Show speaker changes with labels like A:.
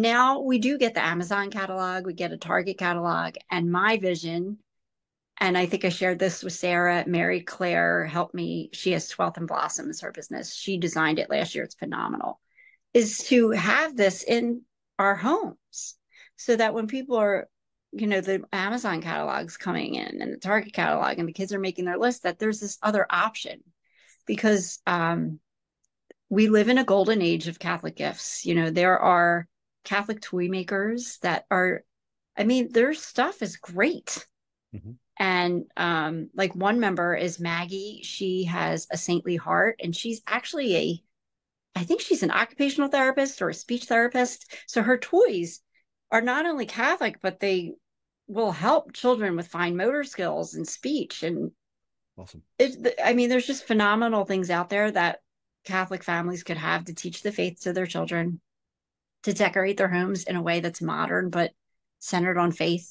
A: Now we do get the Amazon catalog, we get a Target catalog, and my vision, and I think I shared this with Sarah, Mary Claire helped me. She has 12th and Blossoms, her business. She designed it last year. It's phenomenal. Is to have this in our homes so that when people are you know the amazon catalogs coming in and the target catalog and the kids are making their list that there's this other option because um, we live in a golden age of catholic gifts you know there are catholic toy makers that are i mean their stuff is great mm-hmm. and um, like one member is maggie she has a saintly heart and she's actually a i think she's an occupational therapist or a speech therapist so her toys are not only Catholic, but they will help children with fine motor skills and speech. And
B: awesome.
A: It, I mean, there's just phenomenal things out there that Catholic families could have to teach the faith to their children, to decorate their homes in a way that's modern but centered on faith.